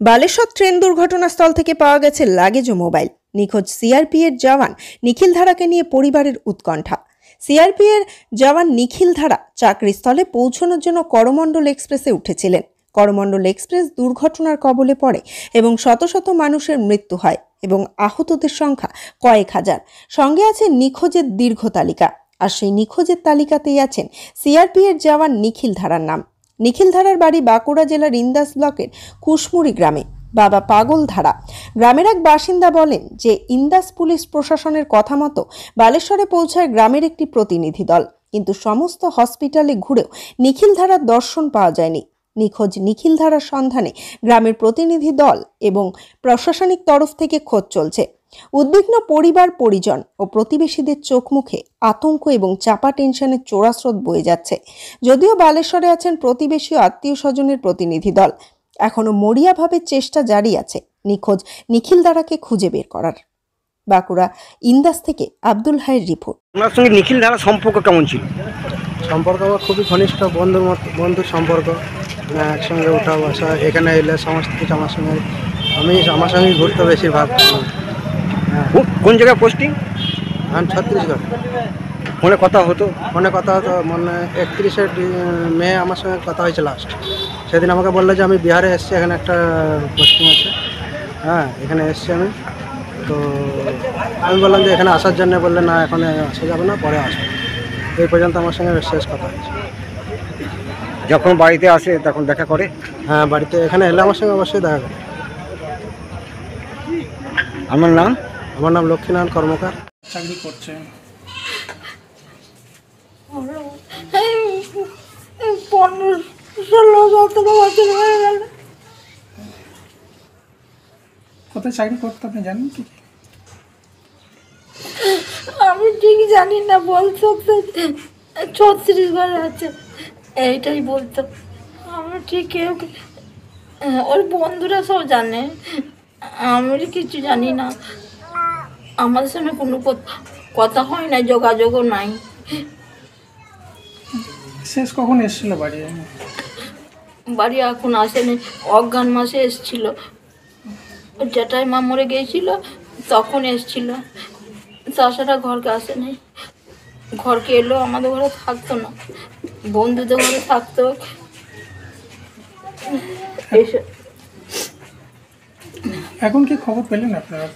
Baleshwar train দুর্ঘটনাস্থল থেকে পাওয়া গেছে লাগেজ ও মোবাইল। নিখোঁজ সিআরপি এর জওয়ান নিখিল ধারাকে নিয়ে পরিবারের উৎকণ্ঠা। সিআরপি এর জওয়ান নিখিল ধারা চাকরিস্থলে পৌঁছানোর জন্য করমণ্ডল এক্সপ্রেসে উঠেছিলেন। করমণ্ডল এক্সপ্রেস দুর্ঘটনার কবলে পড়ে এবং শত শত মানুষের মৃত্যু হয় এবং আহতদের সংখ্যা কয়েক হাজার। সঙ্গে আছে নিখোঁজের দীর্ঘ তালিকা। আর সেই নিখোঁজের তালিকাতেই আছেন সিআরপি এর জওয়ান নিখিল ধারার নাম। নিখিল ধারার বাড়ি বাঁকুড়া জেলার ইন্দাস ব্লকের কুশমুড়ি গ্রামে। বাবা পাগল ধারা গ্রামের এক বাসিন্দা বলেন যে, ইন্দাস পুলিশ প্রশাসনের কথা মতো বালেশ্বরে পৌঁছায় গ্রামের একটি প্রতিনিধি দল। কিন্তু সমস্ত হসপিটালে ঘুরেও নিখিল ধারার দর্শন পাওয়া যায়নি। নিখোঁজ নিখিল ধারার সন্ধানে গ্রামের প্রতিনিধি দল এবং প্রশাসনিক তরফ থেকে খোঁজ চলছে। উদ্বিগ্ন পরিবার পরিজন ও প্রতিবেশীদের চোখ মুখে আতঙ্ক এবং চাপা টেনশনের চোরাস্রোত বয়ে যাচ্ছে। যদিও বালেশ্বরে আছেন প্রতিবেশী ও আত্মীয় স্বজনের প্রতিনিধি দল এখনও মরিয়াভাবে চেষ্টা জারি আছে নিখোঁজ নিখিল দ্বারাকে খুঁজে বের করার। বাঁকুড়া ইন্দাস থেকে আব্দুল হাইয়ের রিপোর্ট। ওনার সঙ্গে নিখিল ধারা সম্পর্ক কেমন ছিল? সম্পর্ক আমার খুবই ঘনিষ্ঠ বন্ধুর মতো বন্ধুর সম্পর্ক। একসঙ্গে উঠা বসা এখানে এলে সমস্ত কিছু আমার সঙ্গে আমি আমার সঙ্গে ঘুরতে বেশিরভাগ। কোন জায়গায় পোস্টিং আমি ছত্তিশগড়। ফোনে কথা হতো? ফোনে কথা হতো মানে একত্রিশে মে আমার সঙ্গে কথা হয়েছে লাস্ট সেদিন আমাকে বলল যে আমি বিহারে এসেছি এখানে একটা পোস্টিং আছে। হ্যাঁ এখানে এসেছি আমি। তো আমি বললাম যে এখানে আসার জন্য বললে না এখন আসা যাবে না পরে আসব। এই পর্যন্ত আমার সঙ্গে শেষ কথা হয়েছে। যখন বাড়িতে আসে তখন দেখা করে? হ্যাঁ বাড়িতে এখানে এলে আমার সঙ্গে অবশ্যই দেখা করে। আমার নাম? আমার নাম লক্ষ্মীনারায়ণ কর্মকার। চাকরি করছে। পনেরো ষোলো সতেরো বছর হয়ে গেল কোথায় চাকরি করতে আপনি জানেন কি? আমি ঠিক জানি না বলতো ছত্রিশগড়ে আছে। এইটাই বলতো। আমি ঠিক কেউ ওর বন্ধুরা সব জানে। আমি কিছু জানি না। আমাদের সঙ্গে কোনো কথা- কথা হয় না যোগাযোগও নাই। শেষ কখন এসেছিল বাড়ি? বাড়ি এখন আসেনি অজ্ঞান মাসে এসছিল। জেঠাই মা মরে গিয়েছিল তখন এসছিল। তাছাড়া ঘরকে আসেনি। ঘরকে এলো আমাদের ঘরে থাকতো না। বন্ধুদের ঘরে থাকতো। এখন কি খবর পেলেন আপনারা?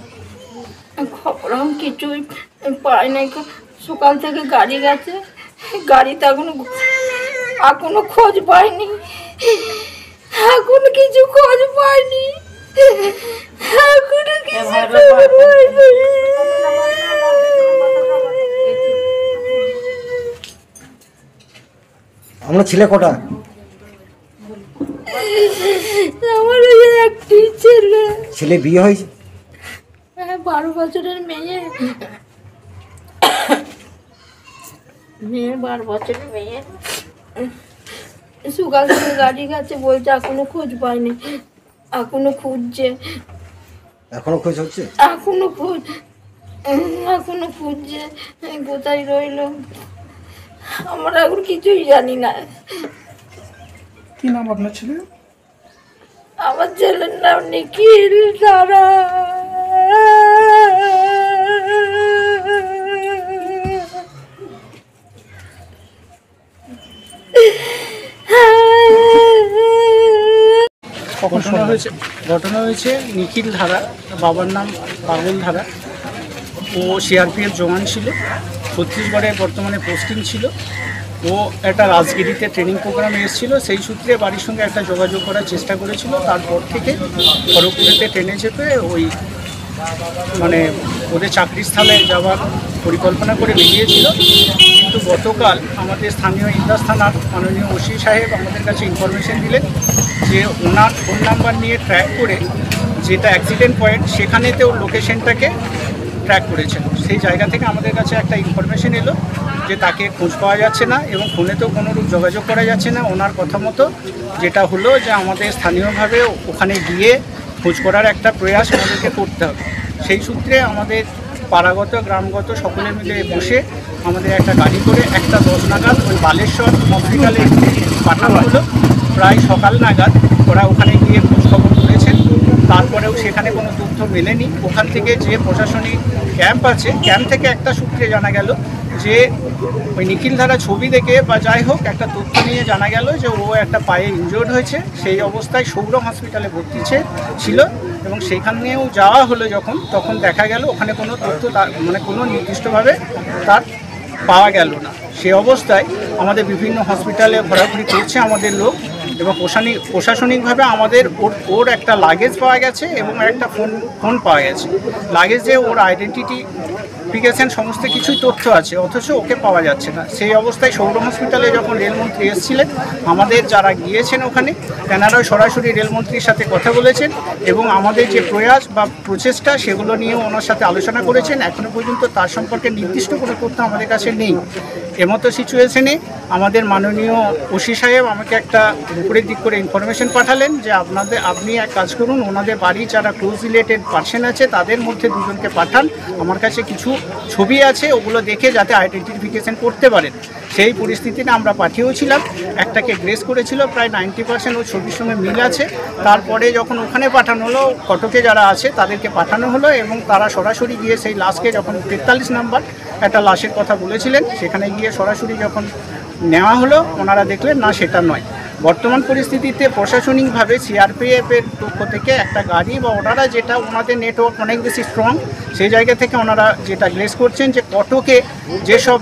খবর কিছুই পাই নাই সকাল থেকে গাড়ি গেছে। গাড়িতে এখনও এখনও খোঁজ পাইনি। এখন কিছু খোঁজ পাইনি। এখনও কিছু খবর পাইনি। আমরা ছেলে কটা? আমার একটি ছেলে ছেলে বিয়ে হয়েছে? হ্যাঁ বারো বছরের মেয়ে। মেয়ে বারো বছরের মেয়ে। সকাল থেকে গাড়ি গেছে বলছে এখনও খোঁজ পাইনি। এখনও খুঁজছে। এখনও খোঁজ হচ্ছে? এখনও খোঁজ। এখনও খুঁজছে। কোথায় রইল? আমরা এখন কিছুই জানি না। কি নাম আপনার ছেলে? আমার ছেলের নাম নিখিল তারা ঘটনা হয়েছে ঘটনা হয়েছে নিখিল ধারা বাবার নাম পাগল ধারা। ও সিআরপিএফ জওয়ান ছিল ছত্তিশগড়ে বর্তমানে পোস্টিং ছিল। ও একটা রাজগিরিতে ট্রেনিং প্রোগ্রামে এসেছিল সেই সূত্রে বাড়ির সঙ্গে একটা যোগাযোগ করার চেষ্টা করেছিল। তারপর থেকে খড়গপুরেতে ট্রেনে চেপে ওই মানে ওদের চাকরিস্থলে যাওয়ার পরিকল্পনা করে বেরিয়েছিল। কিন্তু গতকাল আমাদের স্থানীয় ইন্দাস থানার মাননীয় ওসি সাহেব আমাদের কাছে ইনফরমেশন দিলেন যে ওনার ফোন নাম্বার নিয়ে ট্র্যাক করে যেটা অ্যাক্সিডেন্ট পয়েন্ট সেখানেতেও লোকেশনটাকে ট্র্যাক করেছেন। সেই জায়গা থেকে আমাদের কাছে একটা ইনফরমেশন এলো যে তাকে খোঁজ পাওয়া যাচ্ছে না এবং ফোনেতেও কোনো রূপ যোগাযোগ করা যাচ্ছে না। ওনার কথা মতো যেটা হলো যে আমাদের স্থানীয়ভাবে ওখানে গিয়ে খোঁজ করার একটা প্রয়াস আমাদেরকে করতে হবে। সেই সূত্রে আমাদের পাড়াগত, গ্রামগত, সকলে মিলে বসে আমাদের একটা গাড়ি করে একটা দশ নাগাদ ওই বালেশ্বর হসপিটালে পাঠানো হলো। প্রায় সকাল নাগাদ ওরা ওখানে গিয়ে খোঁজ খবর করেছেন পরেও সেখানে কোনো তথ্য মেলেনি। ওখান থেকে যে প্রশাসনিক ক্যাম্প আছে, ক্যাম্প থেকে একটা সূত্রে জানা গেল যে ওই নিখিল ধারা ছবি দেখে বা যাই হোক, একটা তথ্য নিয়ে জানা গেল যে ও একটা পায়ে ইনজোর্ড হয়েছে। সেই অবস্থায় সৌর হসপিটালে ভর্তি ছিল এবং সেখানেও যাওয়া হলো যখন, তখন দেখা গেল ওখানে কোনো তথ্য তার মানে কোনো নির্দিষ্টভাবে তার পাওয়া গেল না। সে অবস্থায় আমাদের বিভিন্ন হসপিটালে ঘোরাঘুরি করছে আমাদের লোক। এবং প্রশাসনিক প্রশাসনিকভাবে আমাদের ওর ওর একটা লাগেজ পাওয়া গেছে এবং একটা ফোন ফোন পাওয়া গেছে। লাগেজে ওর আইডেন্টিটি ফিকেশন সমস্ত কিছুই তথ্য আছে, অথচ ওকে পাওয়া যাচ্ছে না। সেই অবস্থায় সৌর হসপিটালে যখন রেলমন্ত্রী এসেছিলেন, আমাদের যারা গিয়েছেন ওখানে, তেনারাও সরাসরি রেলমন্ত্রীর সাথে কথা বলেছেন এবং আমাদের যে প্রয়াস বা প্রচেষ্টা, সেগুলো নিয়েও ওনার সাথে আলোচনা করেছেন। এখনও পর্যন্ত তার সম্পর্কে নির্দিষ্ট কোনো তথ্য আমাদের কাছে নেই। এমতো সিচুয়েশনে আমাদের মাননীয় ওসি সাহেব আমাকে একটা উপরের দিক করে ইনফরমেশন পাঠালেন যে আপনাদের, আপনি এক কাজ করুন, ওনাদের বাড়ি যারা ক্লোজ রিলেটেড পার্সন আছে, তাদের মধ্যে দুজনকে পাঠান। আমার কাছে কিছু ছবি আছে, ওগুলো দেখে যাতে আইডেন্টিফিকেশন করতে পারেন। সেই পরিস্থিতিতে আমরা পাঠিয়েওছিলাম। একটাকে গ্রেস করেছিল, প্রায় নাইনটি পার্সেন্ট ওই ছবির সঙ্গে মিল আছে। তারপরে যখন ওখানে পাঠানো হলো, কটকে যারা আছে, তাদেরকে পাঠানো হলো এবং তারা সরাসরি গিয়ে সেই লাশকে যখন তেতাল্লিশ নাম্বার একটা লাশের কথা বলেছিলেন, সেখানে গিয়ে সরাসরি যখন নেওয়া হলো, ওনারা দেখলেন, না, সেটা নয়। বর্তমান পরিস্থিতিতে প্রশাসনিকভাবে সিআরপিএফ এর পক্ষ থেকে একটা গাড়ি বা ওনারা যেটা ওনাদের নেটওয়ার্ক অনেক বেশি স্ট্রং সেই জায়গা থেকে ওনারা যেটা গ্লেস করছেন যে কটকে যেসব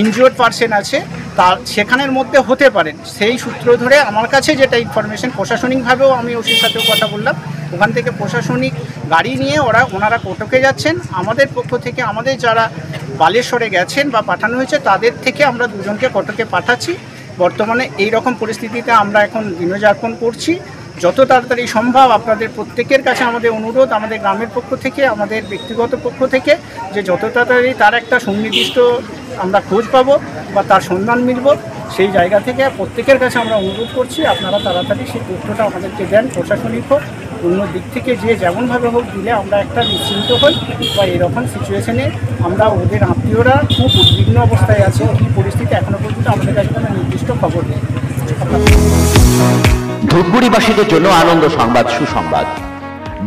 ইনজিওর্ড পার্সন আছে তার সেখানের মধ্যে হতে পারেন। সেই সূত্র ধরে আমার কাছে যেটা ইনফরমেশন প্রশাসনিকভাবেও আমি ওসির সাথেও কথা বললাম। ওখান থেকে প্রশাসনিক গাড়ি নিয়ে ওরা ওনারা কটকে যাচ্ছেন। আমাদের পক্ষ থেকে আমাদের যারা বালেশ্বরে গেছেন বা পাঠানো হয়েছে, তাদের থেকে আমরা দুজনকে কটকে পাঠাচ্ছি। বর্তমানে এই রকম পরিস্থিতিতে আমরা এখন দিনযাপন করছি। যত তাড়াতাড়ি সম্ভব আপনাদের প্রত্যেকের কাছে আমাদের অনুরোধ, আমাদের গ্রামের পক্ষ থেকে, আমাদের ব্যক্তিগত পক্ষ থেকে, যে যত তাড়াতাড়ি তার একটা সুনির্দিষ্ট আমরা খোঁজ পাবো বা তার সন্ধান মিলব, সেই জায়গা থেকে প্রত্যেকের কাছে আমরা অনুরোধ করছি, আপনারা তাড়াতাড়ি সেই তথ্যটা আমাদেরকে দেন প্রশাসনিক হোক অন্য দিক থেকে যে যেমনভাবে হোক দিলে আমরা একটা নিশ্চিন্ত হই বা এরকম সিচুয়েশনে আমরা ওদের আত্মীয়রা খুব উদ্বিগ্ন অবস্থায় আছে, কী পরিস্থিতি এখনও পর্যন্ত আমাদের কাছে কোনো নির্দিষ্ট খবর নেই। ধূপগুড়িবাসীদের জন্য আনন্দ সংবাদ, সুসংবাদ।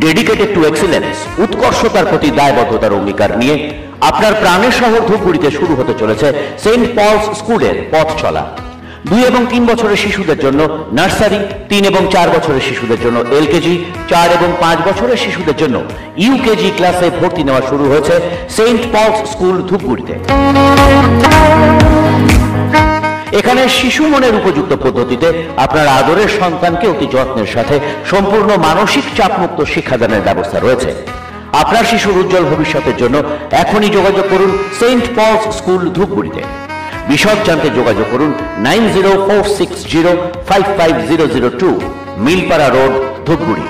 ডেডিকেটেড টু এক্সিলেন্স উৎকর্ষতার প্রতি দায়বদ্ধতার অঙ্গীকার নিয়ে আপনার প্রাণের শহর ধূপগুড়িতে শুরু হতে চলেছে সেন্ট পলস স্কুলের পথ চলা। দুই এবং তিন বছরের শিশুদের জন্য নার্সারি, তিন এবং চার বছরের শিশুদের জন্য এলকেজি, চার এবং পাঁচ বছরের শিশুদের জন্য ইউকেজি ক্লাসে ভর্তি নেওয়া শুরু হয়েছে সেন্ট পলস স্কুল ধূপগুড়িতে। এখানে শিশু মনের উপযুক্ত পদ্ধতিতে আপনার আদরের সন্তানকে অতি যত্নের সাথে সম্পূর্ণ মানসিক চাপমুক্ত শিক্ষাদানের ব্যবস্থা রয়েছে। আপনার শিশুর উজ্জ্বল ভবিষ্যতের জন্য এখনই যোগাযোগ করুন সেন্ট পলস স্কুল ধূপগুড়িতে। বিশদ জানতে যোগাযোগ করুন nine zero four six zero five five zero zero two, Milpara road, Dhupguri.